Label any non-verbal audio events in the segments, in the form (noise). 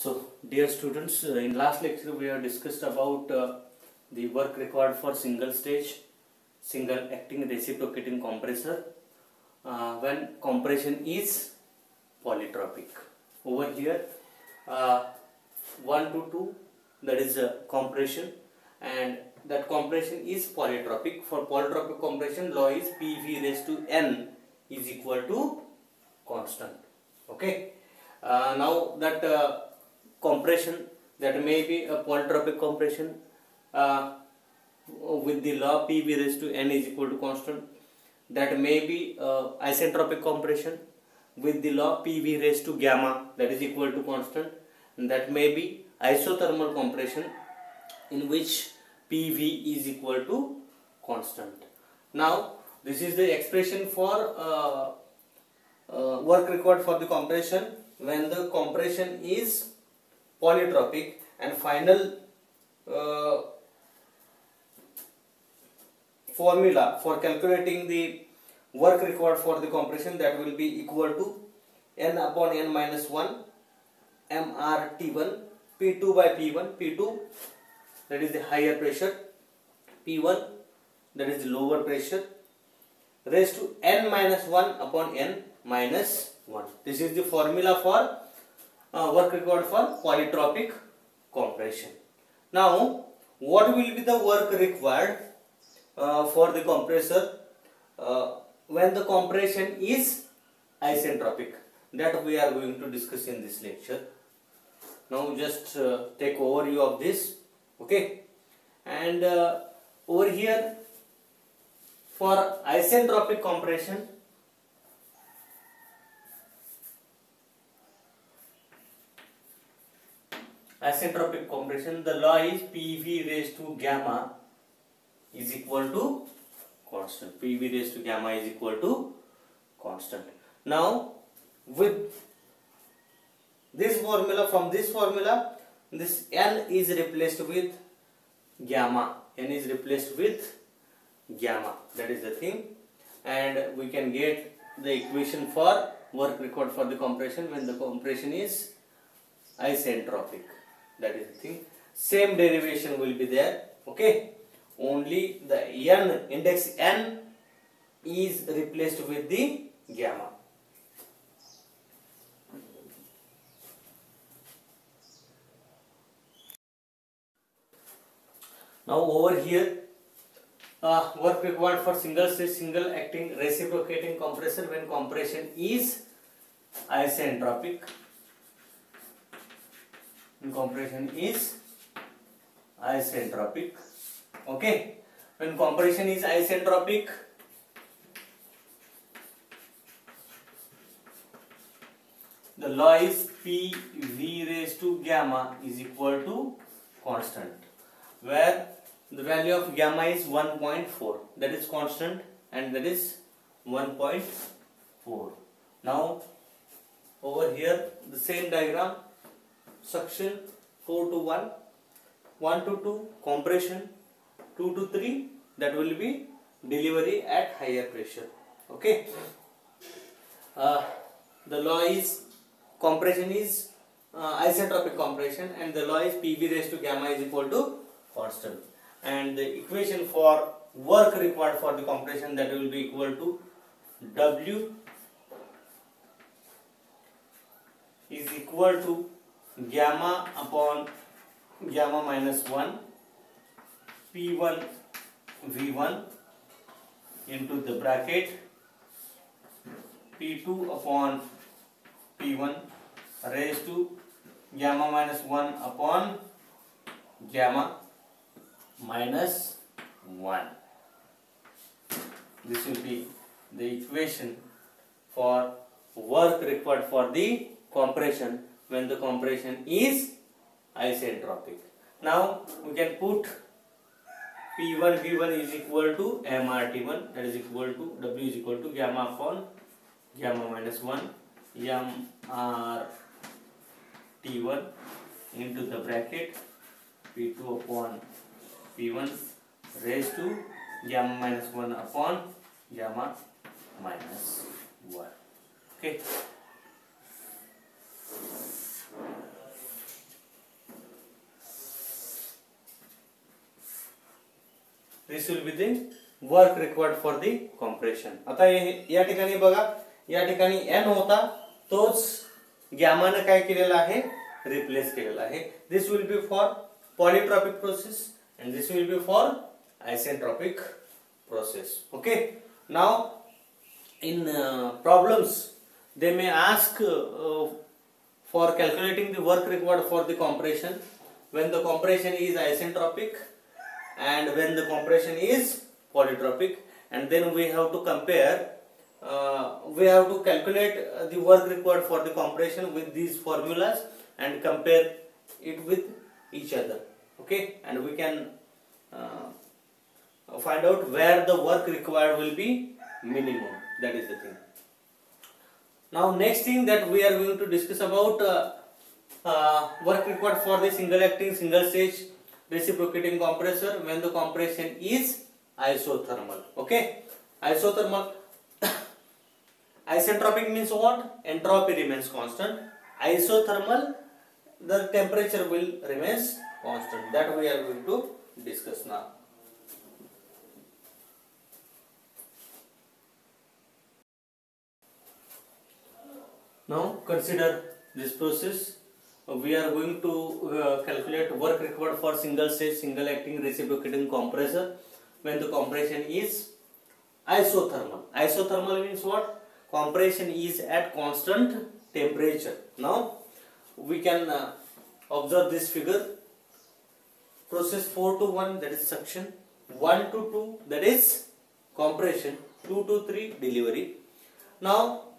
So, dear students, uh, in last lecture we have discussed about uh, the work required for single stage, single acting reciprocating compressor uh, when compression is polytropic. Over here, uh, 1 to 2 that is uh, compression and that compression is polytropic. For polytropic compression, law is PV raised to N is equal to constant. Okay. Uh, now that compression that may be a polytropic compression uh, with the law PV raised to N is equal to constant. That may be uh, isentropic compression with the law PV raised to gamma that is equal to constant. And that may be isothermal compression in which PV is equal to constant. Now this is the expression for uh, uh, work required for the compression when the compression is polytropic and final uh, formula for calculating the work required for the compression that will be equal to n upon n minus 1 mrt1 p2 by p1 p2 that is the higher pressure p1 that is the lower pressure raised to n minus 1 upon n minus 1 this is the formula for uh, work required for polytropic compression. Now what will be the work required uh, for the compressor uh, when the compression is isentropic? That we are going to discuss in this lecture. Now just uh, take overview of this okay? And uh, over here for isentropic compression isentropic compression the law is pv raised to gamma is equal to constant. Pv raised to gamma is equal to constant. Now with this formula from this formula this n is replaced with gamma. N is replaced with gamma. That is the thing. And we can get the equation for work required for the compression when the compression is isentropic that is the thing. Same derivation will be there okay? Only the n index n is replaced with the gamma. Now over here uh, work required for single stage single acting reciprocating compressor when compression is isentropic when compression is isentropic. Okay? When compression is isentropic the law is pv raised to gamma is equal to constant where the value of gamma is 1.4 that is constant and that is 1.4 now over here the same diagram suction 4 to 1 1 to 2 compression 2 to 3 that will be delivery at higher pressure. Okay? Uh, the law is compression is uh, isentropic compression and the law is pv raised to gamma is equal to constant. And the equation for work required for the compression that will be equal to w is equal to gamma upon gamma minus 1 p1 v1 into the bracket p2 upon p1 raised to gamma minus 1 upon gamma minus 1 this will be the equation for work required for the compression when the compression is isentropic. Now we can put P1 V1 is equal to MRT1 that is equal to W is equal to gamma upon gamma minus 1 MRT1 into the bracket P2 upon P1 raised to gamma minus 1 upon gamma minus 1 okay this will be the work required for the compression. आता या ठिकाणी बघा या ठिकाणी N होता तोच गॅमानं काय केलेला आहे? रिप्लेस केलेला आहे. This will be for polytropic process and this will be for isentropic process okay now in problems they may ask for calculating the work required for the compression. When the compression is isentropic and when the compression is polytropic. And then we have to compare uh, we have to calculate uh, the work required for the compression with these formulas and compare it with each other. Okay? And we can uh, find out where the work required will be minimum. That is the thing now next thing that we are going to discuss about uh, uh, work required for the single acting single stage reciprocating compressor when the compression is isothermal. Okay? Isothermal (coughs) isentropic means what? Entropy remains constant. Isothermal the temperature will remains constant. That we are going to discuss now Now consider this process. Uh, We are going to uh, calculate work required for single stage single acting reciprocating compressor when the compression is isothermal. Isothermal means what? Compression is at constant temperature. Now we can uh, observe this figure. Process 4 to 1 that is suction, 1 to 2 that is compression, 2 to 3 delivery. Now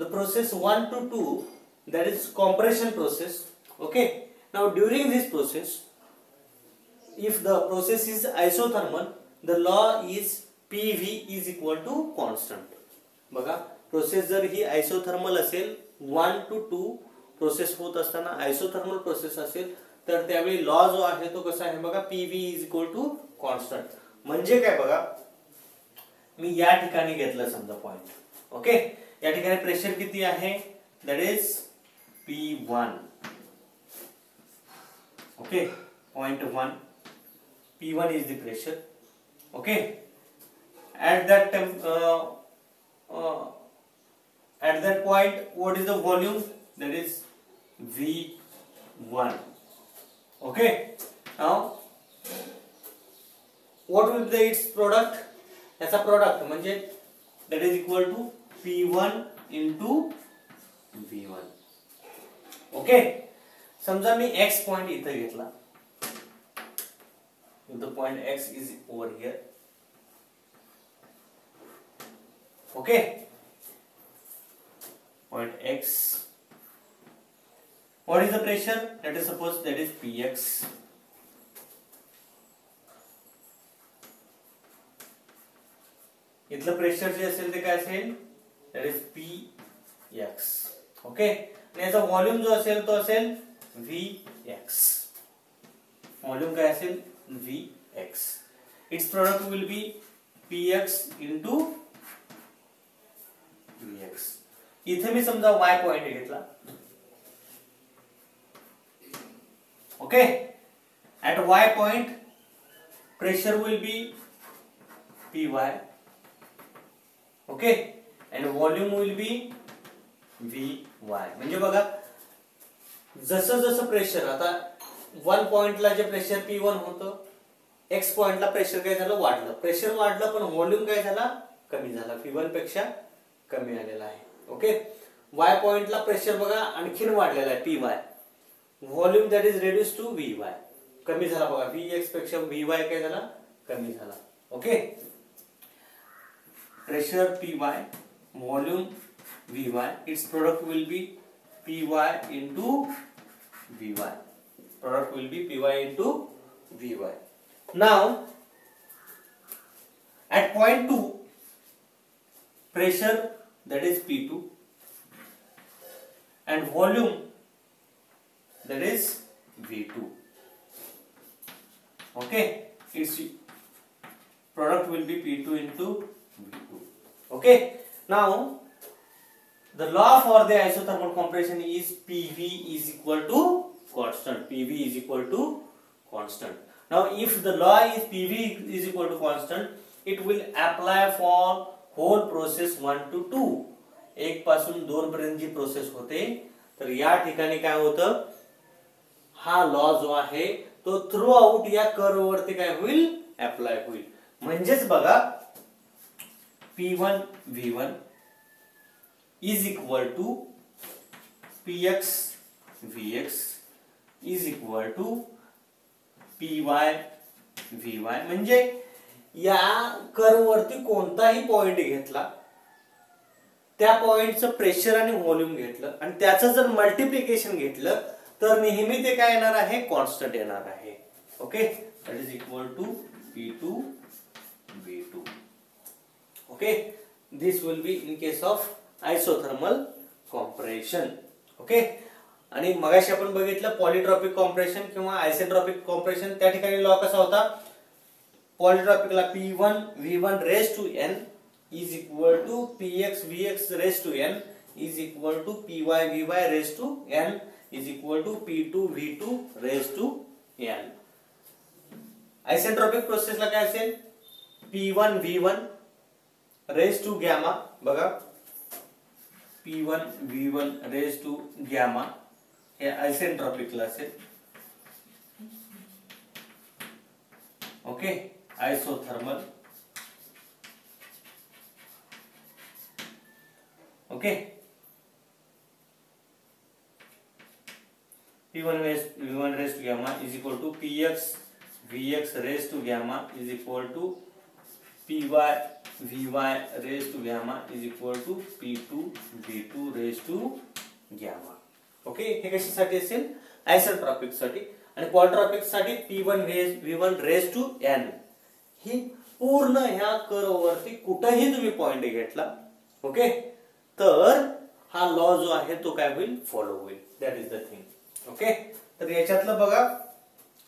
the process 1 to 2 that is compression process okay now during this process if the process is isothermal the law is pv is equal to constant बघा process जर ही isothermal असेल one to two process होत असताना isothermal process असेल तर त्यावेळी law जो आहे तो कसा आहे बघा P V is equal to constant म्हणजे काय बघा मी या ठिकाणी घेतलं समजा पॉइंट ओके या ठिकाणी प्रेशर किती आहे? That is P one okay point one P one is the pressure okay at that at that point what is the volume that is V one okay what will the its product याचा product म्हणजे that is equal to P one into V one okay समजा मी x point इथं घेतला the point x is over here okay point x x is is pressure pressure is suppose that that is px इथलं pressure जे असेल ते काय असेल that is P X okay आणि याचा व्हॉल्यूम जो असेल तो असेल व्ही एक्स व्हॉल्यूम काय असेल? V X its product will be P X into X इथे मी समजा वाय पॉइंट घेतला. Okay at Y point pressure will be P Y okay and volume will be V Y म्हणजे बघा जसं जसं प्रेशर आता वन पॉइंटला जे प्रेशर पी वन होतं एक्स पॉइंटला प्रेशर काय झालं? वाढलं. प्रेशर वाढलं पण व्हॉल्यूम काय झाला? कमी झाला. पी वनपेक्षा कमी आलेला आहे. ओके वाय पॉइंटला प्रेशर बघा आणखीन वाढलेला आहे P Y volume that is reduce to V Y कमी झाला बघा. व्ही एक्सपेक्षा व्ही वाय काय झाला? कमी झाला. Okay pressure P Y volume Vy, its product will be Py into Vy. Product will be Py into Vy. Now, at point 2, pressure that is P2 and volume that is V2. Okay, its product will be P2 into V2. Okay. Now the law for the isothermal compression is PV is equal to constant PV is equal to constant now if the law is pv is equal to constant it will apply for whole process 1 to 2 एक पासून दोन पर्यंत जी process होते तर या ठिकाणी काय होतं हा लॉ जो आहे तो थ्रू आउट या कर्व वरती काय होईल अप्लाय होईल म्हणजेच बघा P one V one is equal to P X V X is equal to P Y V Y म्हणजे या कर्ववरती कोणताही पॉइंट घेतला त्या पॉइंटचं प्रेशर आणि व्हॉल्यूम घेतलं आणि त्याचं जर मल्टिप्लिकेशन घेतलं तर नेहमी ते काय येणार आहे? कॉन्स्टंट येणार आहे. Okay that is equal to P two B two okay this will be in case of isothermal compression okay आणि मगाशी आपण बघितलं पॉलिट्रॉपिक कॉम्प्रेशन किंवा आयसेट्रॉपिक कॉम्प्रेशन त्या ठिकाणी लॉ कसा होता? पॉलिट्रॉपिकला P one V one raise to N is equal to P X V X raise to N is equal to P Y V Y raise to N is equal to P two V two raise to N isentropic प्रोसेसला काय असेल? P one V one raise to gamma बगा P1 V one, raise to gamma. आइसेन okay? Isothermal okay? P1 one raise V one raise to gamma is equal to P X V X raise to gamma is equal to Py Vy raised to gamma is equal to P2 V2 raised to gamma okay हे कशासाठी असेल? आयसोट्रॉपिकसाठी आणि क्वाड्रॉपिकसाठी P one V one raise to N. ही पूर्ण ह्या curve वरती कुठंही तुम्ही पॉइंट घेतला ओके तर हा लॉ जो आहे तो काय होईल? फॉलो होईल. That is the thing okay तर याच्यातलं बघा.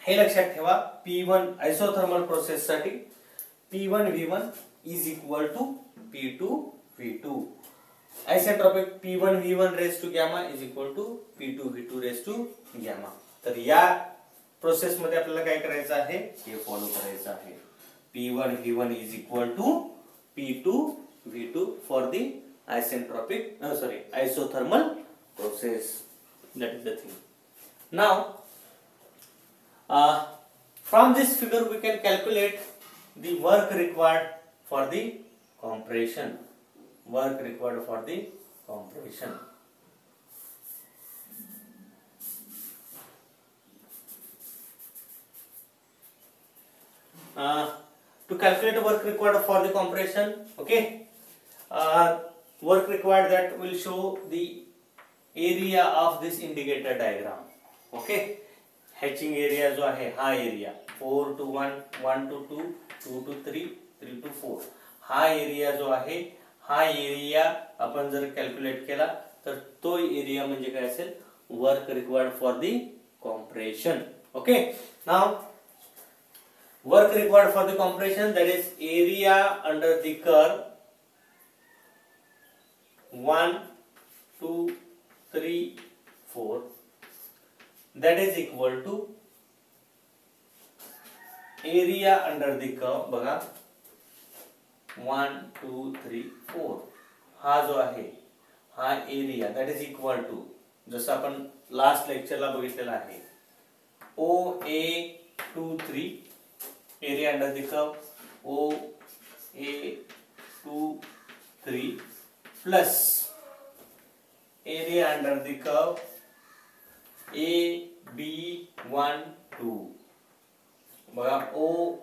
हे लक्षात ठेवा. पी वन आयसोथर्मल प्रोसेस साठी P one V one is equal to P two V two isentropic P one V one raise to gamma is equal to P two V two raise to gamma तर या process मध्ये आपल्याला काय करायचं आहे? हे follow करायचं आहे. P one V one is equal to P two V two for the isentropic sorry isothermal process that is the thing now from this figure we can calculate the work required for the compression. Work required for the compression. Uh, to calculate the work required for the compression okay? Uh, work required that will show the area of this indicator diagram okay hatching area जो आहे हा area four to one one to two two to three three to four हा area जो आहे हा area आपण जर calculate केला तर तो एरिया म्हणजे काय असेल? Work required for the compression okay now work required for the compression that is area under the curve one two three four that is equal to area under the curve बघा. 1 2 3 4 हा जो आहे हा area that is equal to जसं आपण last लेक्चरला बघितलेला आहे. O A 2 3 area under the curve O A 2 3 plus area under the curve A B 1 2 बघा O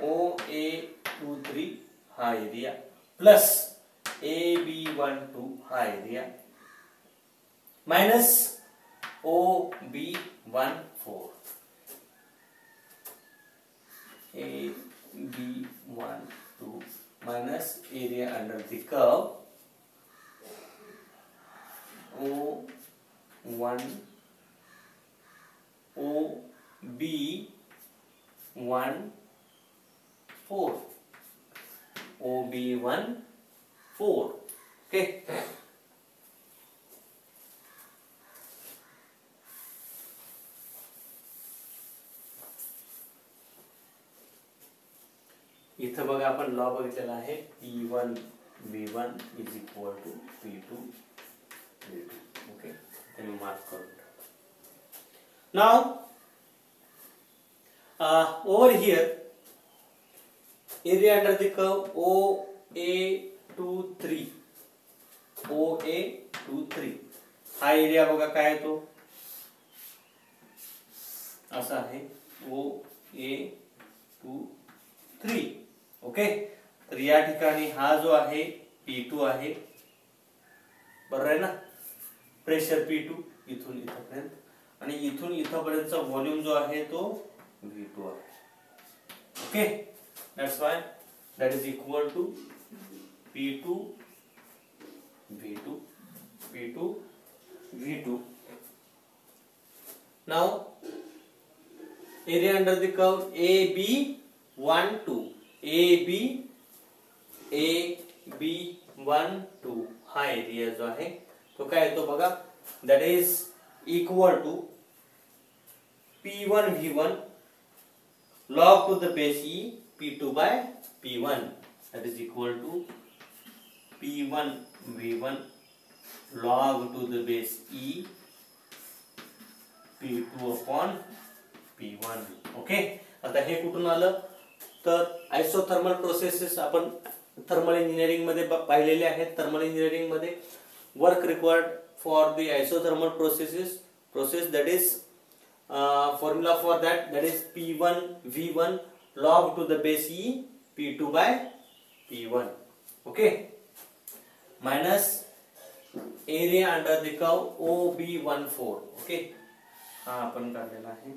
O A 2 3 हा एरिया प्लस A B 1 2 हा area minus O B 1 4 A B 1 2 minus area under the curve O 1 O B one four O B one four okay इथं बघा आपण law बघितलेला आहे. P one B one is equal to P two B two okay me mark करून now over here area under the curve O A two three O A two three हा area बघा काय आहे तो असा आहे. O A two three okay तर या ठिकाणी हा जो आहे पी टू आहे. बरोबर आहे ना? प्रेशर पी टू इथून इथपर्यंत. आणि इथून इथपर्यंतचा व्हॉल्यूम जो आहे तो व्ही टू आहे. Okay that's why that is equal to P two V two P two V two now area under the under the curve AB 1 2 AB A B 1 2 हा एरिया जो आहे तो काय येतो बघा? That is equal to P one V one log to the base e P two by P one that is equal to P one V one log to the base e P two P one okay आता हे कुठून आलं? तर isothermal processes आपण thermal इंजिनिअरिंगमध्ये पाहिलेले आहेत. Thermal इंजिनिअरिंगमध्ये work required for the isothermal processes process that is formula for that that is P one V one log to the base e P two by P one okay minus area under the curve O B one four okay हा आपण काढलेला आहे.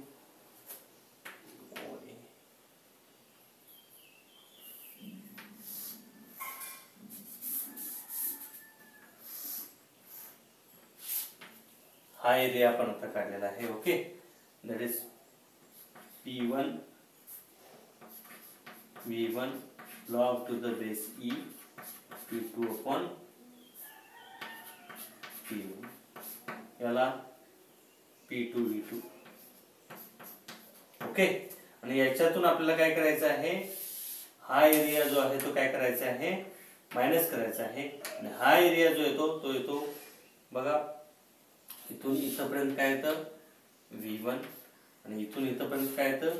हा area आपण आता काढलेला आहे okay that is P one V one log to the base e P two upon P याला P two V two okay आणि याच्यातून आपल्याला काय करायचं आहे? हा एरिया जो आहे तो काय करायचा आहे? मायनस करायचा आहे. आणि हा एरिया जो येतो तो येतो बघा इथून इथपर्यंत काय येतं? व्ही वन आणि इथून इथपर्यंत काय येतं?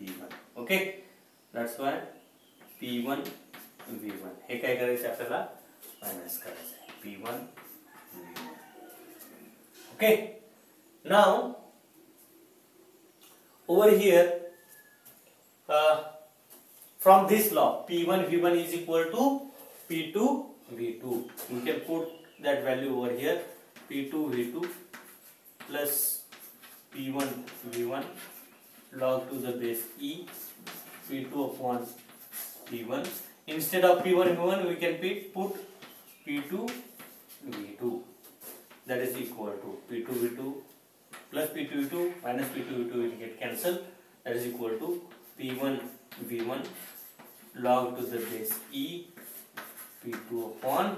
V one okay that's why P one V one हे काय करायचं? आपल्याला मायनस करायचं आहे. P one okay now over here uh, from this law p1 v1 is equal to p2 v2 you can put that value over here. P2 v2 plus p1 v1 log to the base e p2 upon p1 instead of p1 v1 we can put p2 v2 that is equal to p2 v2 plus P2 V2 minus P2 V2 will get cancelled. That is equal to P1 V1 log to the base E P2 upon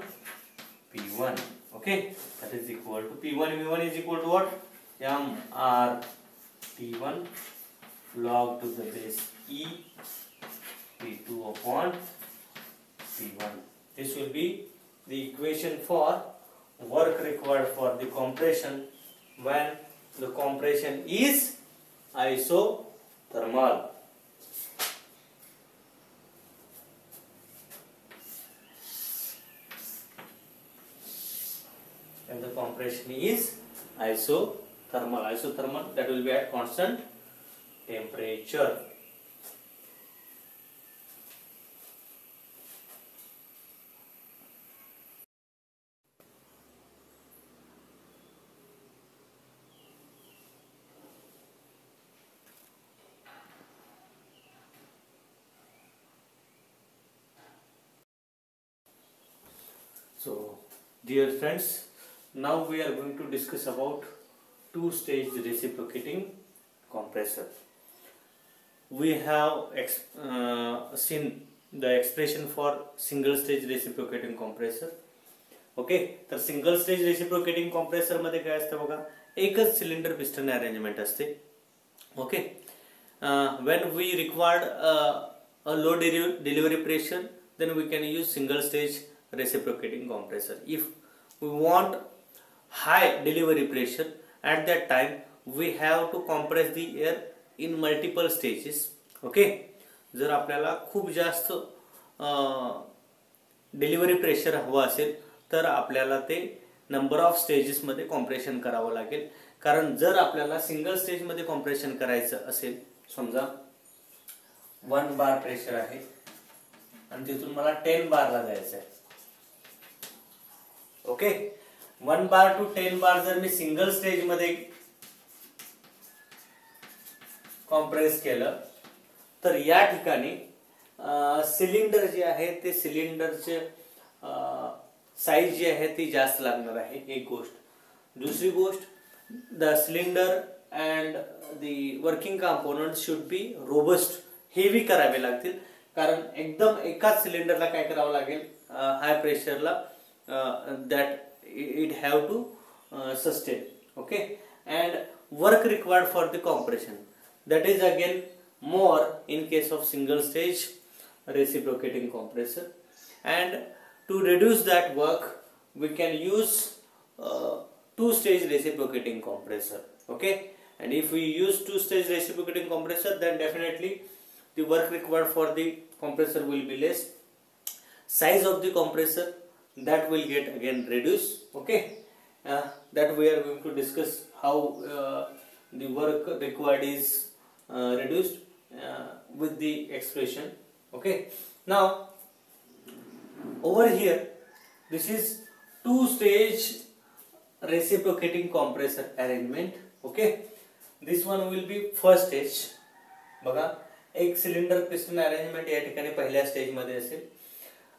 P1. Okay, that is equal to P1 V1 is equal to what? M R P1 log to the base E P2 upon P1. This will be the equation for work required for the compression when the compression is isothermal. And the compression is isothermal. Isothermal that will be at constant temperature. So, dear friends, now we are going to discuss about two-stage reciprocating compressor. We have ex- uh, seen the expression for single-stage reciprocating compressor. Okay तर single stage reciprocating compressor मध्ये काय असतं बघा एकच cylinder piston arrangement असते okay when we required a low deli- delivery pressure then we can use single stage reciprocating compressor if we want high delivery pressure. At that time we have to compress the air in multiple stages. Okay? जर आपल्याला खूप जास्त delivery pressure हवं असेल तर आपल्याला ते number of स्टेजेसमध्ये कॉम्प्रेशन करावं लागेल. कारण जर आपल्याला सिंगल स्टेजमध्ये कॉम्प्रेशन करायचं असेल समजा वन बार प्रेशर आहे आणि तिथून मला टेन बारला जायचं आहे okay one bar to ten bar जर मी सिंगल स्टेजमध्ये कॉम्प्रेस केलं तर या ठिकाणी सिलेंडर जे आहे ते सिलेंडरचे साईज जी आहे ती जास्त लागणार आहे. एक गोष्ट. दुसरी गोष्ट the cylinder and the working component should be robust heavy करावे लागतील. कारण एकदम एकाच सिलेंडरला काय करावं लागेल? High प्रेशरला that it have to uh, sustain okay? And work required for the compression. That is again more in case of single stage reciprocating compressor. And to reduce that work we can use uh, two stage reciprocating compressor okay? And if we use two stage reciprocating compressor then definitely the work required for the compressor will be less. Size of the compressor that will get again reduced okay uh, that we are going to discuss how uh, the work required is uh, reduced uh, with the expression okay now over here this is two stage reciprocating compressor arrangement okay this one will be first stage बघा एक cylinder piston arrangement या ठिकाणी पहिल्या stage मध्ये असेल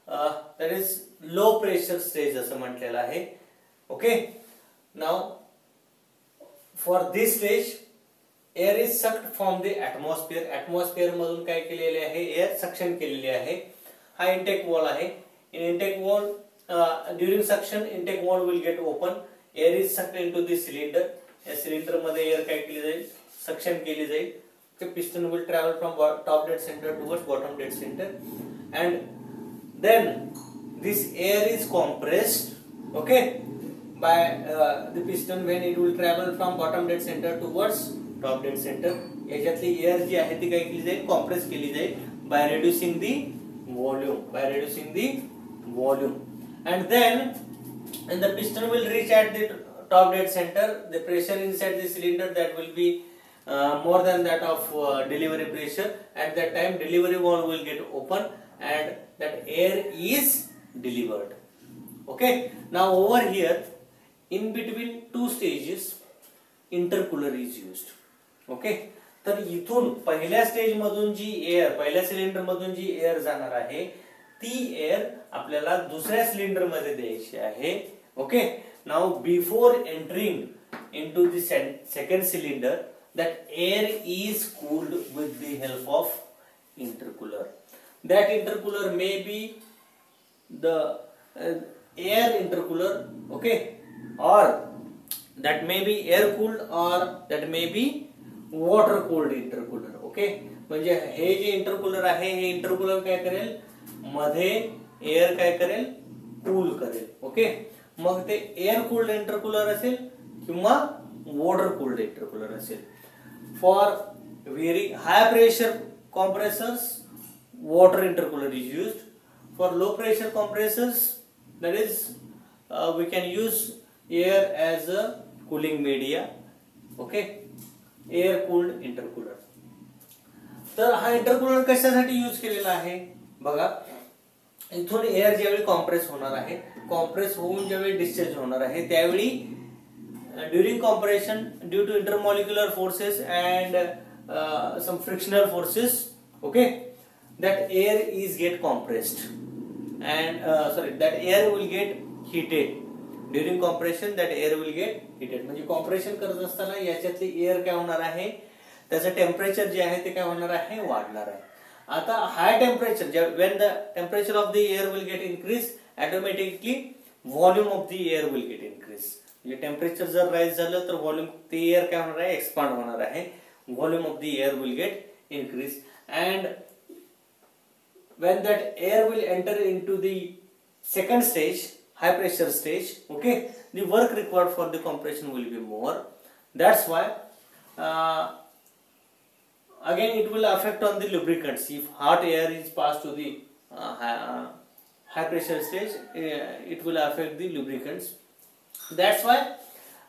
that is low pressure stage असं म्हटलेलं आहे. Okay now for this stage air is sucked from the atmosphere atmosphere मधून काय केलेले आहे? एअर सक्शन केलेले आहे. हा इंटेक वॉल आहे. In intake valve during suction intake valve will get open air is sucked into the cylinder या सिलेंडरमध्ये एअर काय केली जाईल? सक्शन केली जाईल. the piston will travel top top centre center towards bottom dead centre and then this air is compressed okay by uh, the piston when it will travel from bottom dead center towards top dead center याच्यातली air जी आहे ती काय केली जाईल compress केली जाईल by reducing the volume by reducing the volume and then and the piston will reach at the top dead center the pressure inside the cylinder that will be uh, more than that of uh, delivery pressure at that time delivery valve will get open and that air is delivered. Okay? Now over here in between two stages intercooler is used. Okay? तर इथून पहिल्या stage मधून जी air पहिल्या cylinder मधून जी air जाणार आहे ती एअर आपल्याला दुसऱ्या सिलेंडरमध्ये द्यायची आहे. Okay now before entering into second cylinder that air is cooled with the help of intercooler that intercooler may be the uh, air intercooler okay? Or that may be air cooled or that may be water cooled intercooler okay? म्हणजे हे जे intercooler आहे हे intercooler काय करेल? मध्ये air काय करेल? कूल करेल ओके मग ते एअर कूल्ड इंटरकूलर असेल किंवा वॉटर कूल्ड इंटरकूलर असेल. For very high pressure compressors water intercooler is used for low pressure compressors that is uh, we can use air as a cooling media okay? Air cooled intercooler. तर हा इंटरकुलर कशासाठी use केलेला आहे? बघा इथून air ज्यावेळी compress होणार आहे कॉम्प्रेस होऊन ज्यावेळी डिस्चार्ज होणार आहे त्यावेळी during compression due to intermolecular forces and some frictional forces okay that air is get compressed and uh, sorry that air will get heated. During compression that air will get heated. म्हणजे compression करत असताना याच्यातली air काय होणार आहे? त्याचं temperature जे आहे ते काय होणार आहे? वाढणार आहे. आता high temperature when the temperature of the air will get increase automatically volume of the air will get increase म्हणजे टेम्परेचर जर राईज झालं तर व्हॉल्यूम ते एअर काय होणार आहे? एक्सपांड होणार आहे. Volume of the air will get increase and when that air will enter into the second stage, high pressure stage, okay, the work required for the compression will be more. That's why uh, again it will affect on the lubricants. If hot air is passed to the uh, high, high pressure stage, uh, it will affect the lubricants. That's why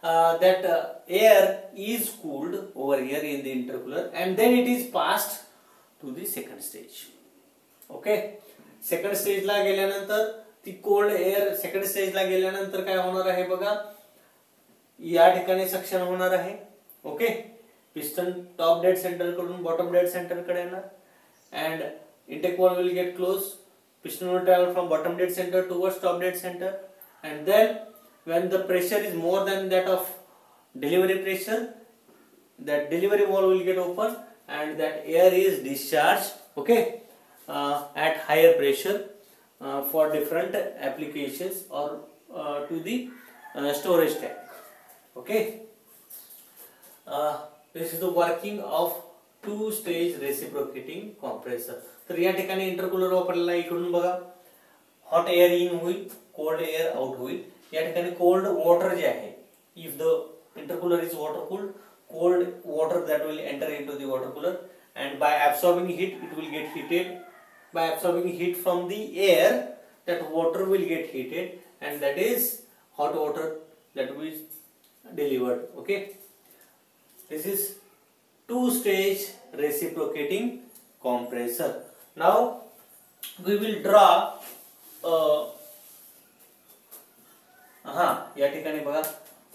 uh, that uh, air is cooled over here in the intercooler and then it is passed to the second stage. Okay? Second स्टेजला गेल्यानंतर ती cold air second स्टेजला गेल्यानंतर काय होणार आहे बघा? या ठिकाणी सक्षम होणार आहे. ओके? पिस्टन टॉप डेड सेंटरकडून बॉटम डेड सेंटरकडे येणार. And intake valve will get close piston will travel from bottom dead centre towards top dead centre and then when the pressure is more than that of delivery pressure that delivery valve will get open and that air is discharge okay? At higher pressure uh, for different applications or uh, to the uh, storage tank. Okay? Uh, this is the working of two stage reciprocating compressor तर या ठिकाणी intercooler वापरलेला इकडून बघा. Hot air in होईल cold air out होईल या ठिकाणी कोल्ड वॉटर जे आहे if the intercooler is water cooled cold water that will enter into the water cooler and by absorbing heat it will get heated by absorbing heat from the air that water will get heated and that is hot water that will be delivered okay this is two stage reciprocating compressor now we will draw uh, हा या ठिकाणी बघा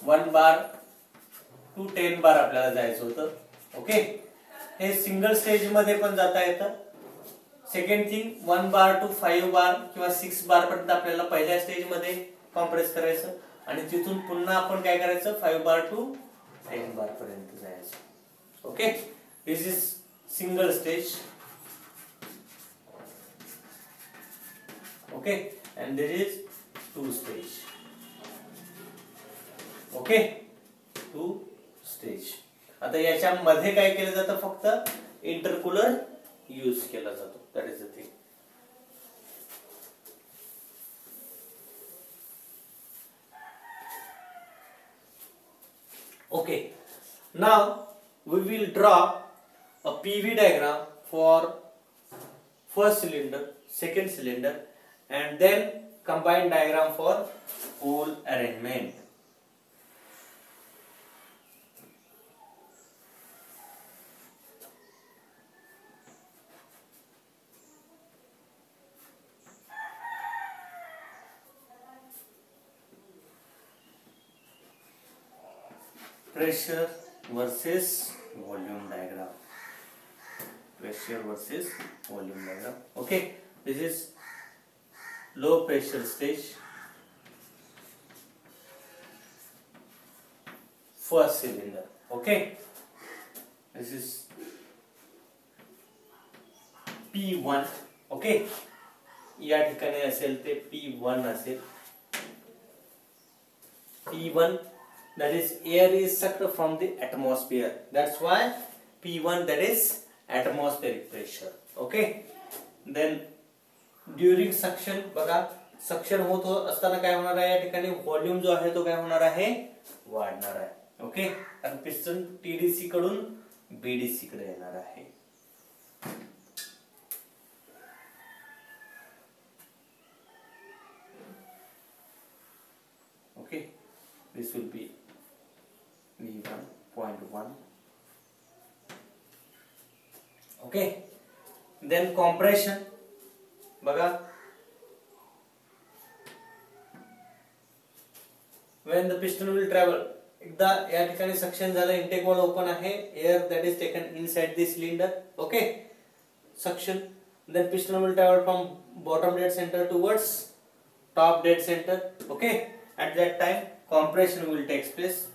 one bar to ten bar आपल्याला जायचं होतं okay हे single स्टेजमध्ये पण जाता येतं second thing one bar to five bar किंवा सिक्स बार पर्यंत आपल्याला पहिल्या स्टेजमध्ये कॉम्प्रेस करायचं. आणि तिथून पुन्हा आपण काय करायचं? Five bar to ten bar पर्यंत जायचं. Okay this is single stage okay and this is two stage okay two stage आता याच्यामध्ये काय केलं जातं फक्त? इंटरकुलर यूज केला जातो. That is the thing. Okay, now we will draw a PV diagram for first cylinder, second cylinder and then combined diagram for whole arrangement. Pressure versus volume diagram pressure versus volume diagram okay this is low pressure stage first cylinder okay this is P one okay या ठिकाणी असेल ते P one असेल. P one that is air is sucked from the atmosphere that's why p1 that is atmospheric pressure okay then during suction बघा suction होत असताना काय होणार आहे या ठिकाणी व्हॉल्यूम जो आहे तो काय होणार आहे वाढणार आहे ओके कारण पिस्टन टीडीसी कडून बीडीसी कडे येणार आहे this will be okay then compression बघा when the piston will travel एकदा या ठिकाणी सक्शन झालं इंटेक वॉल ओपन आहे. Air that is taken inside the cylinder okay suction then piston will travel from bottom dead centre towards top dead centre okay at that time compression will takes place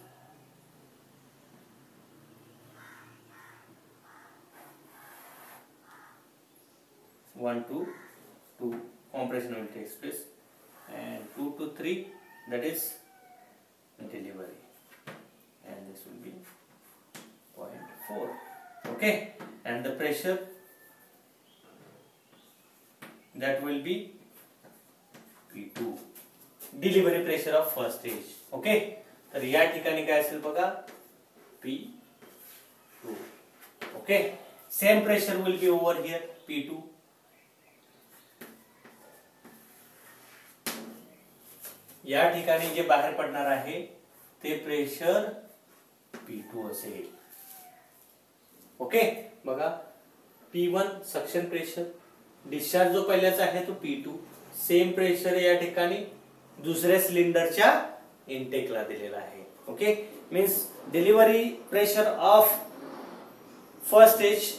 1 to 2 compression will take place and 2 to 3 that is delivery and this will be 0.4 okay and the pressure that will be P2 delivery pressure of first stage okay तर या ठिकाणी काय असेल बघा P two okay same pressure will be over here P two या ठिकाणी जे बाहेर पडणार आहे ते प्रेशर पी टू असेल. ओके बघा P one suction pressure discharge जो पहिल्याचा आहे तो पी टू सेम प्रेशर या ठिकाणी दुसऱ्या सिलेंडरच्या इनटेकला दिलेला आहे. Okay means delivery pressure of first stage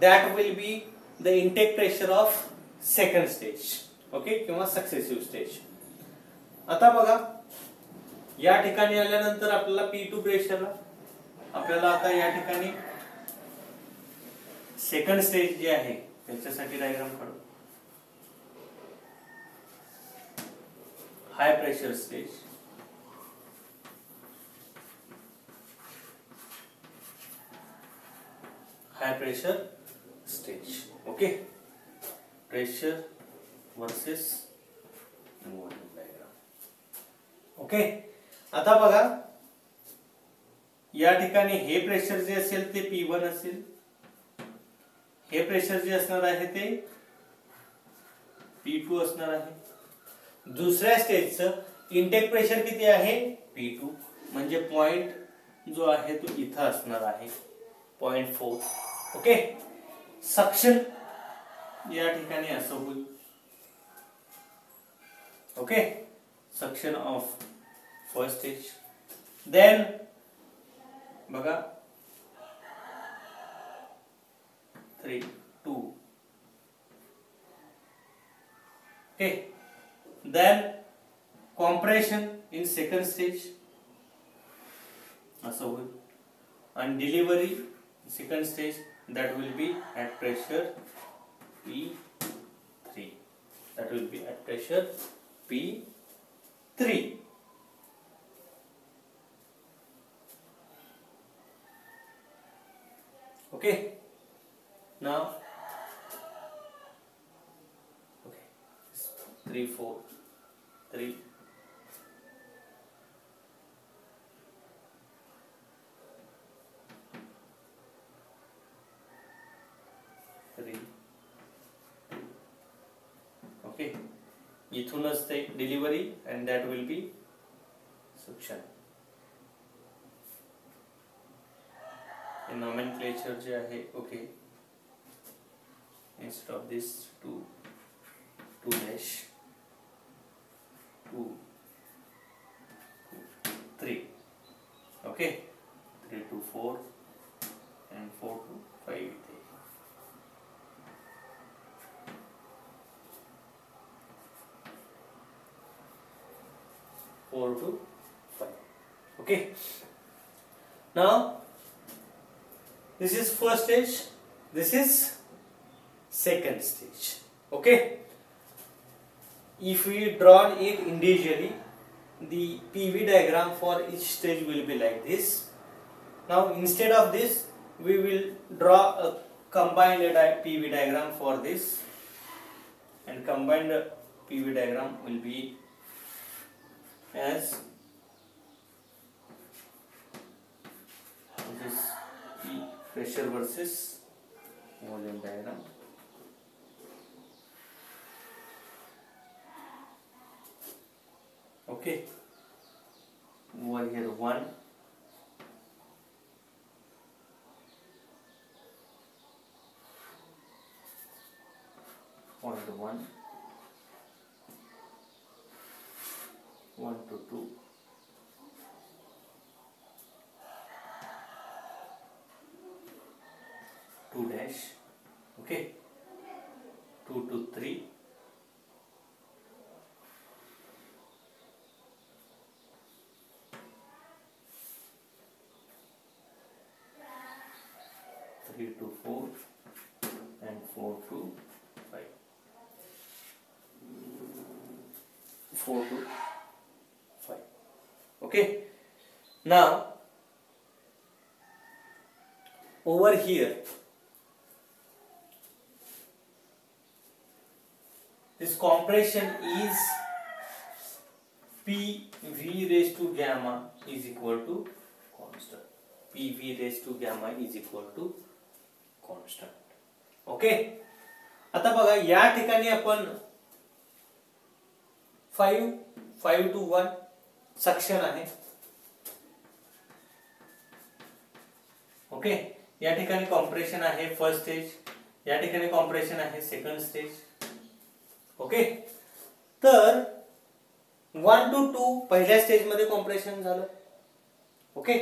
that will be the intake pressure of second stage okay किंवा सक्सेसिव्ह स्टेज आता बघा या ठिकाणी आल्यानंतर आपल्याला पी टू प्रेशरला आपल्याला आता या ठिकाणी सेकंड स्टेज जे आहे त्याच्यासाठी डायग्राम काढू. High pressure stage high pressure stage okay pressure versus volume okay? आता बघा या ठिकाणी हे प्रेशर जे असेल ते पी वन असेल. हे प्रेशर जे असणार आहे ते पी टू असणार आहे. दुसऱ्या स्टेजचं इनटेक प्रेशर किती आहे? पी टू म्हणजे पॉइंट जो आहे तो इथं असणार आहे. Point four okay? सक्शन या ठिकाणी असं होईल. Okay? Suction of first stage then बघा. Three two okay then compression in second stage असं होईल. आणि delivery second stage that will be at pressure P3 that will be at pressure P3 okay. ना three four three three okay इथूनच ते delivery and that will be suction nomenclature जे आहे okay. Instead of this two two dash two three okay three to four and four to five three four to five okay ना this is first stage. This is second stage. Okay? If we draw it individually the PV diagram for each stage will be like this. Now instead of this we will draw a combined PV diagram for this. And combined PV diagram will be as this pressure versus volume diagram okay one here one to one branch okay. 2 to 3 3 to 4 and 4 to 5 4 to 5 okay. Now over here. Compression is P V raised to gamma is equal to constant. P V raised to gamma is equal to constant. Okay. आता बघा या ठिकाणी आपण five five to one suction आहे okay या ठिकाणी compression आहे first stage या ठिकाणी कॉम्प्रेशन आहे सेकंड स्टेज ओके? तर वन टू टू पहिल्या स्टेजमध्ये कॉम्प्रेशन झालं. ओके?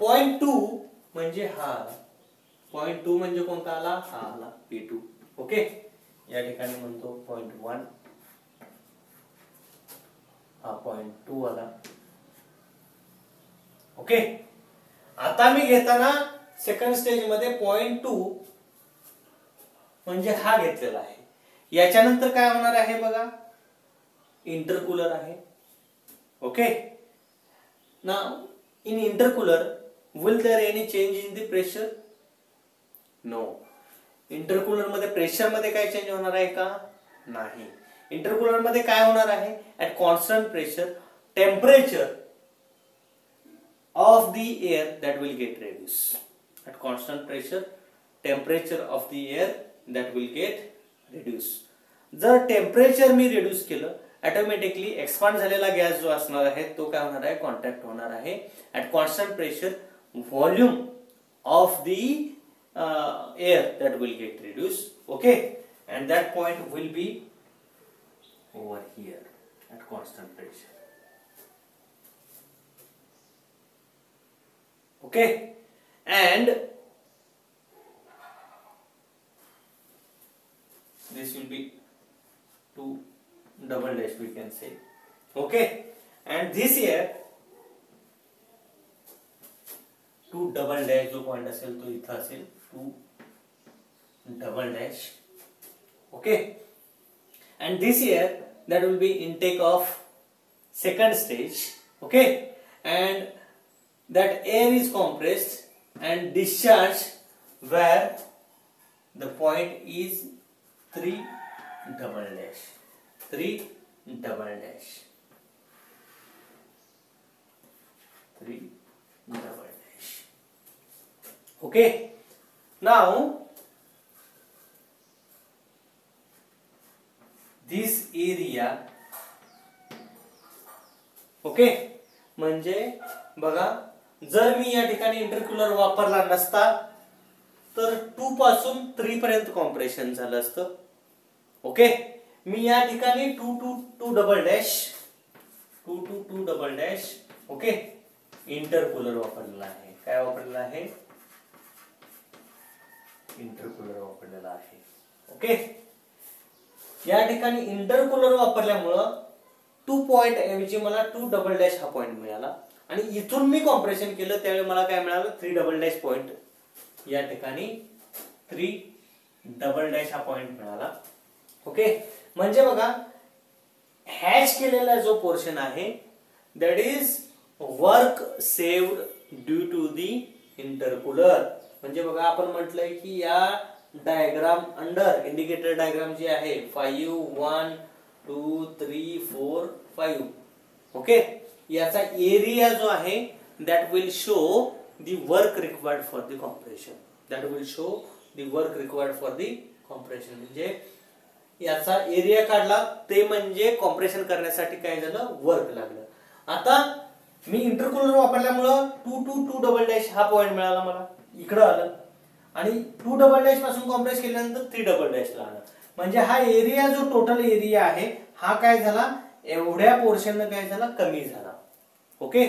पॉइंट टू म्हणजे हा पॉइंट टू म्हणजे कोणता आला? हा आला. P two okay? या ठिकाणी म्हणतो पॉइंट वन हा पॉइंट टू आला. ओके? आता मी घेताना सेकंड स्टेजमध्ये पॉइंट टू म्हणजे हा घेतलेला आहे. याच्यानंतर काय होणार आहे बघा? इंटरकूलर आहे. ओके ना in intercooler will there any change in the pressure no इंटरकूलरमध्ये प्रेशरमध्ये काय चेंज होणार आहे का? नाही. इंटरकूलरमध्ये काय होणार आहे? At constant pressure temperature of the air that will get reduce at constant pressure temperature of the air that will get reduce जर टेम्परेचर मी रिड्यूस केलं ऑटोमॅटिकली एक्सपांड झालेला गॅस जो असणार आहे तो काय होणार आहे? कॉन्टॅक्ट होणार आहे. At constant pressure volume of the air that will get reduce okay and that point will be over here at constant pressure okay and this will be two double dash we can say okay and this here two double dash जो point असेल तो इथं असेल two double dash okay and this here that will be intake of second stage okay and that air is compressed and discharged where the point is 3 double dash 3 double dash 3 double dash okay now this area okay म्हणजे बघा जर मी या ठिकाणी इंटरक्युलर वापरला नसता तर to पासून three पर्यंत कॉम्प्रेशन झालं असतं. ओके मी या ठिकाणी two two two double dash two two two double dash okay intercooler वापरलेला आहे. काय वापरलेला आहे? इंटरकूलर वापरलेला आहे. ओके या ठिकाणी इंटरकूलर वापरल्यामुळं टू पॉइंट ऐवजी मला टू डबल डॅश हा पॉइंट मिळाला. आणि इथून मी कॉम्प्रेशन केलं त्यावेळी मला काय मिळालं? थ्री डबल डॅश पॉइंट या ठिकाणी थ्री डबल डॅश हा पॉइंट मिळाला. ओके म्हणजे बघा हॅच केलेला जो पोर्शन आहे that is work saved due to the intercooler म्हणजे बघा आपण म्हटलंय की या डायग्राम अंडर इंडिकेटर डायग्राम जे आहे five one two three four five okay याचा एरिया जो आहे that will show the work required for the compression that will show the work required for the compression म्हणजे याचा एरिया काढला ते म्हणजे कॉम्प्रेशन करण्यासाठी काय झालं वर्क लागलं. आता मी intercooler वापरल्यामुळं two two two double dash हा पॉईंट मिळाला मला. इकडं आलं. आणि टू डबल डॅशपासून कॉम्प्रेस केल्यानंतर थ्री डबल डॅशला आलं. म्हणजे हा एरिया जो टोटल एरिया आहे हा काय झाला? एवढ्या पोर्शन काय झाला? कमी झाला. ओके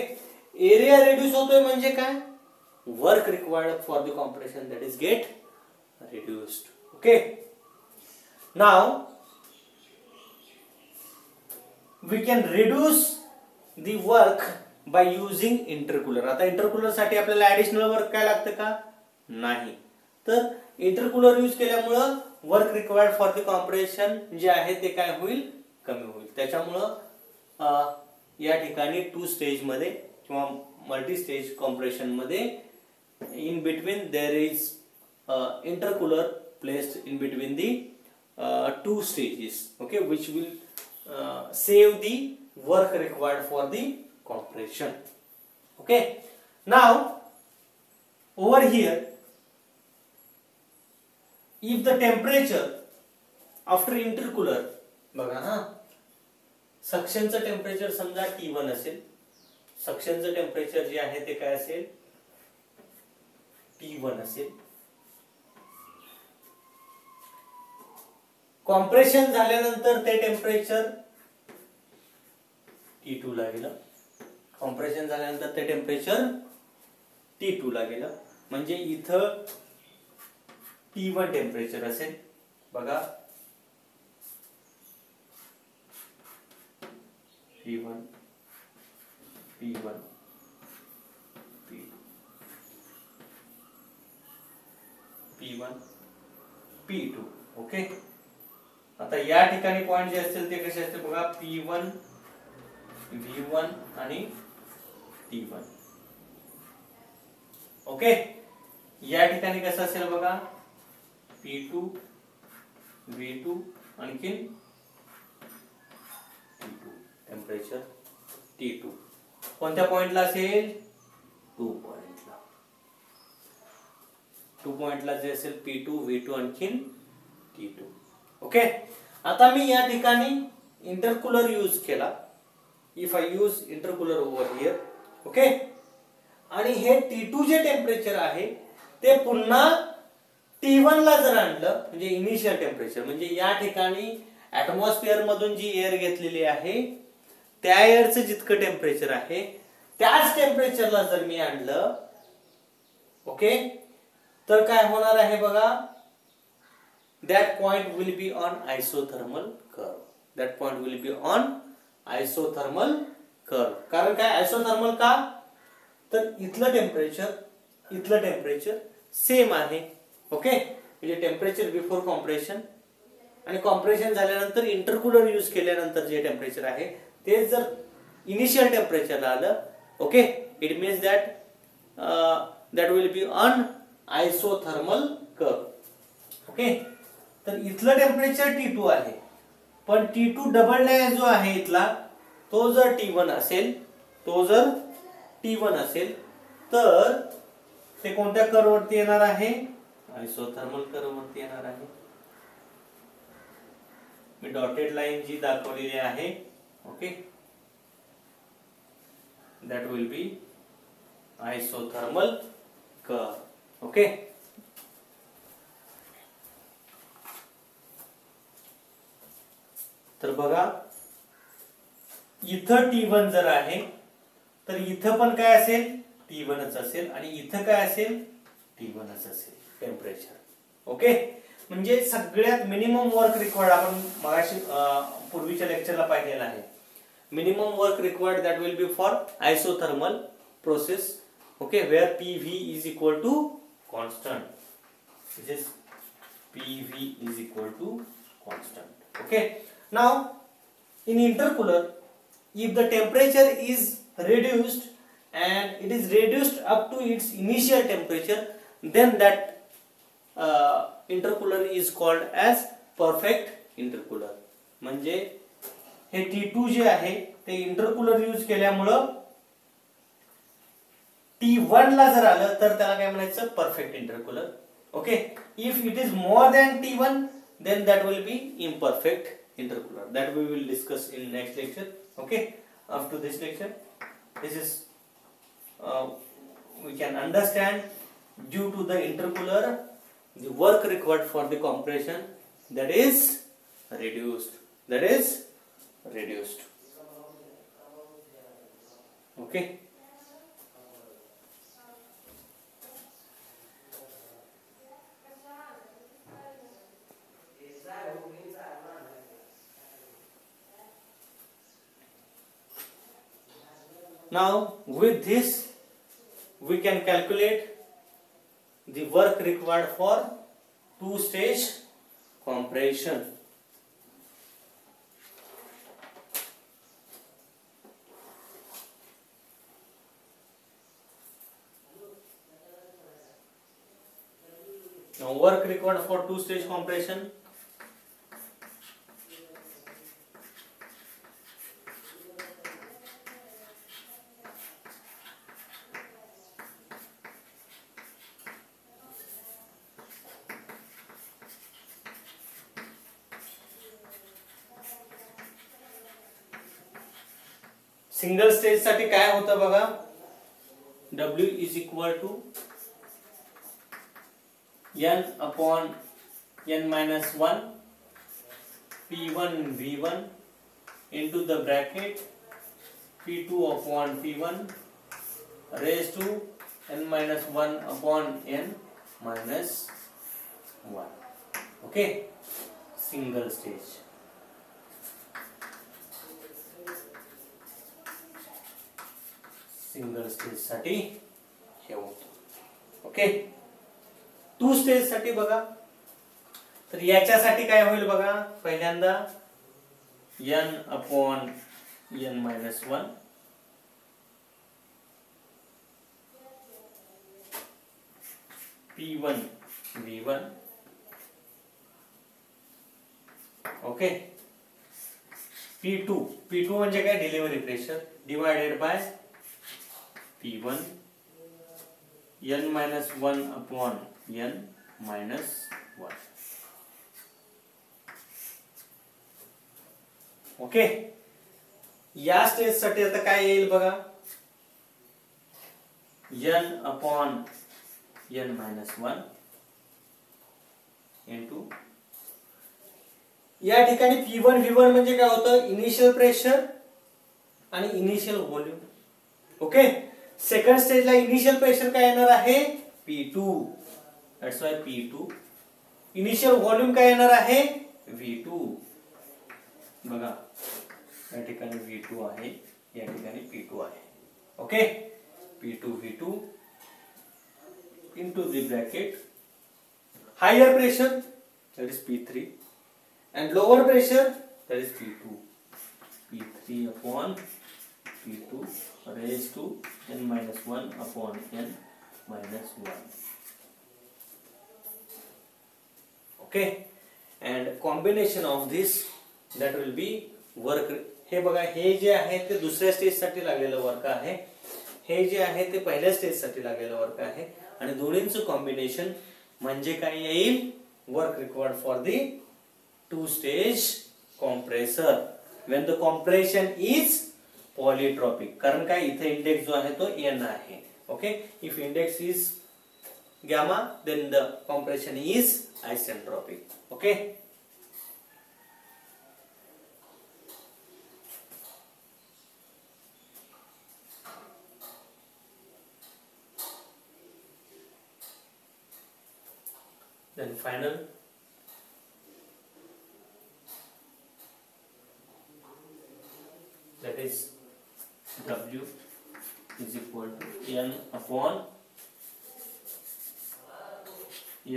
एरिया रिड्यूस होतोय म्हणजे काय? Work required for the compression that is get reduced okay now we can reduce the work by using intercooler आता इंटरकूलरसाठी आपल्याला ऍडिशनल वर्क काय लागतं का? नाही. तर इंटरकुलर यूज केल्यामुळं work required for the compression जे आहे ते काय होईल? कमी होईल. त्याच्यामुळं या ठिकाणी टू स्टेजमध्ये किंवा मल्टी स्टेज कॉम्प्रेशनमध्ये in between there is intercooler placed in between the two stages okay which will uh, save the work required for the compression okay now over here if the temperature after intercooler बघा ना सक्शनचं temperature समजा T one असेल सक्शनचं temperature जे आहे ते काय असेल टी वन असेल कॉम्प्रेशन झाल्यानंतर ते टेम्परेचर टी टू ला गेलं. कॉम्प्रेशन झाल्यानंतर ते टेम्परेचर टी टू ला गेलं. म्हणजे इथं टी वन टेम्परेचर असेल. बघा. T one P one P P one P two okay आता या ठिकाणी पॉइंट जे असतील ते कसे असतील बघा पी वन व्ही वन आणि टी वन ओके या ठिकाणी कसं असेल बघा पी टू व्ही टू आणखीन T two temperature T two कोणत्या पॉइंटला असेल? टू पॉइंटला टू पॉइंटला जे असेल पी टू व्ही टू आणखीन टी टू ओके? आता मी या ठिकाणी इंटरकुलर यूज केला. If I use intercooler over here okay? आणि हे टी टू जे टेम्परेचर आहे ते पुन्हा टी वन ला जर आणलं म्हणजे इनिशियल टेम्परेचर म्हणजे या ठिकाणी ऍटमॉस्फिअर मधून जी एअर घेतलेली आहे त्या एअरचं जितकं टेम्परेचर आहे त्याच टेम्परेचरला जर मी आणलं ओके? तर काय होणार आहे बघा? That point will be on isothermal curve. That point will be on isothermal curve. कारण काय? Isothermal का? तर इथलं टेम्परेचर इथलं टेम्परेचर सेम आहे. ओके म्हणजे टेम्परेचर बिफोर कॉम्प्रेशन आणि कॉम्प्रेशन झाल्यानंतर इंटरकुलर यूज केल्यानंतर जे टेम्परेचर आहे ते जर इनिशियल टेम्परेचरला आलं okay it means that that will be on isothermal curve okay तर इथलं टेम्परेचर टी टू आहे. पण टी टू डबल डॅश जो आहे इथला तो जर टी वन असेल तो जर टी वन असेल तर ते कोणत्या करवरती येणार आहे? आयसोथर्मल करवरती येणार आहे. मी डॉटेड लाईन जी दाखवलेली आहे okay that will be isothermal क ओके तर बघा इथं टी वन जर आहे तर इथं पण काय असेल? टी वनच असेल. आणि इथं काय असेल? टी वनच असेल. टेम्परेचर ओके म्हणजे सगळ्यात मिनिमम वर्क रिक्वायर्ड आपण मगाशी पूर्वीच्या लेक्चरला पाहिलेलं आहे. Minimum work required that will be for isothermal process okay where P V is equal to constant is P V is equal to constant okay Now, in intercooler if the temperature is reduced and it is reduced up to its initial temperature then that uh, intercooler is called as perfect intercooler म्हणजे हे T2 जे आहे ते intercooler use केल्यामुळं T1 ला जर आलं तर त्याला काय म्हणायचं perfect intercooler okay if it is more than T1 then that will be imperfect intercooler. That we will discuss in next lecture okay? After this lecture this is uh, we can understand due to the intercooler the work required for the compression that is reduced that is reduced. Okay Now with this we can calculate the work required for two stage compression. Now work required for two stage compression single stage काय होतं बघा? Is equal to n upon n minus one P one V one into the bracket P two upon P one raise to n minus one upon n minus one okay single stage single स्टेजसाठी हे होत. Okay to स्टेजसाठी बघा. तर याच्यासाठी काय होईल बघा? पहिल्यांदा n upon n minus one P one V one okay P two P two म्हणजे काय? Delivery pressure divided by P one n minus one upon n minus one okay या स्टेजसाठी आता काय येईल बघा? N upon n minus one into या ठिकाणी पी वन व्ही वन म्हणजे काय होतं? इनिशियल प्रेशर आणि इनिशियल व्हॉल्यूम ओके सेकंड स्टेजला इनिशियल प्रेशर काय येणार आहे? P two that's why P two initial volume काय येणार आहे? व्ही टू बघा या ठिकाणी व्ही टू आहे या ठिकाणी पी टू आहे. Okay P two V two into the bracket higher pressure that is P three and lower pressure that is P two P three upon P2 raised to n minus 1 upon n minus 1 okay? And combination of this that will be work. हे बघा हे जे आहे ते दुसऱ्या स्टेजसाठी लागलेलं work आहे. हे जे आहे ते पहिल्या स्टेजसाठी लागलेलं वर्क आहे. आणि दोन्हींचं कॉम्बिनेशन म्हणजे काय येईल? Work required for the two stage compressor when the compression is polytropic कारण का इथे इंडेक्स जो आहे तो एन आहे. Okay if index is gamma then the compression is isentropic okay then final.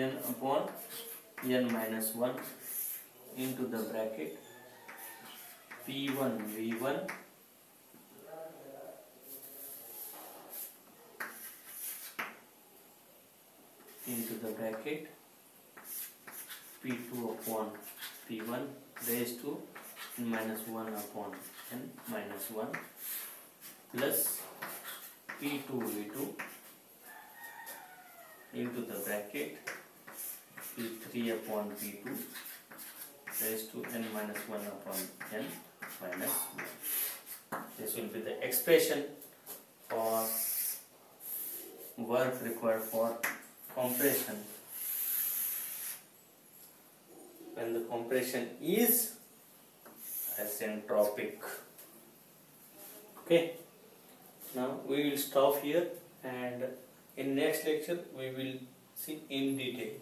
N upon n minus 1 into the bracket p1 v1 into the bracket p2 upon p1 raised to n minus 1 upon n minus 1 plus p2 v2 into the bracket p3 upon p2 raised to n minus 1 upon n minus 1. This will be the expression for work required for compression. When the compression is acentropic okay. Now we will stop here and in next lecture we will see in detail